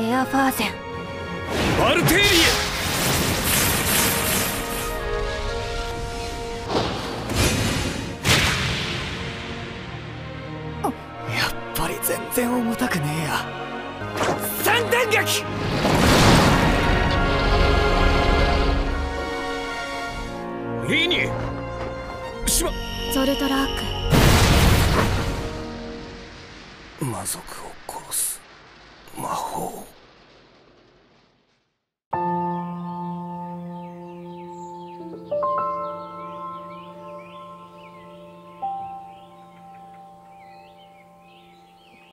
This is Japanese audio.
エアファーゼン。バルテーリアやっぱり全然重たくねえや。三段撃リニに。しま。ゾルトラーク。魔族を殺す。